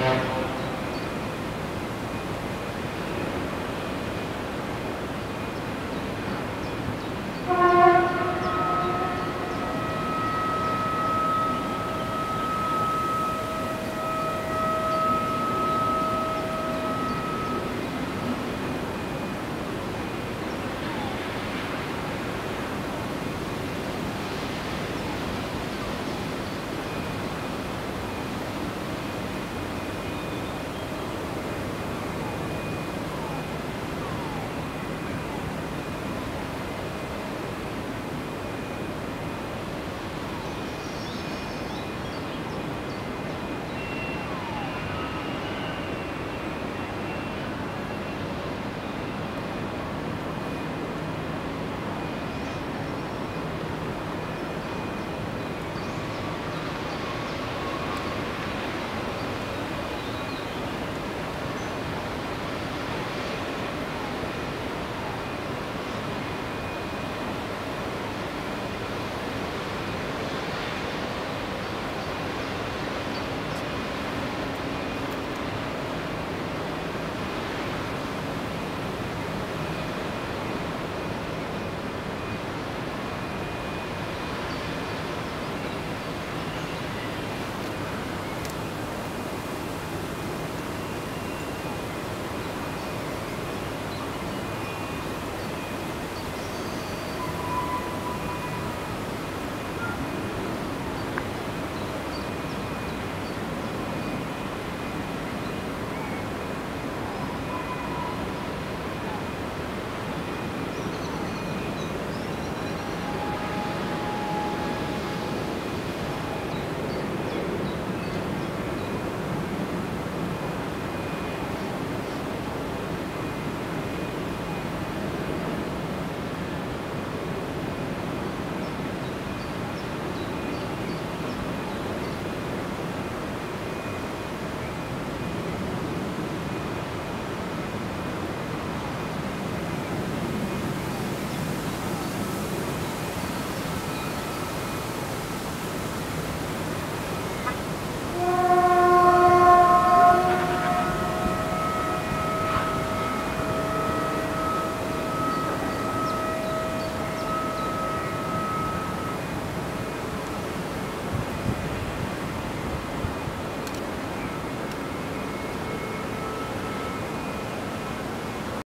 Yeah.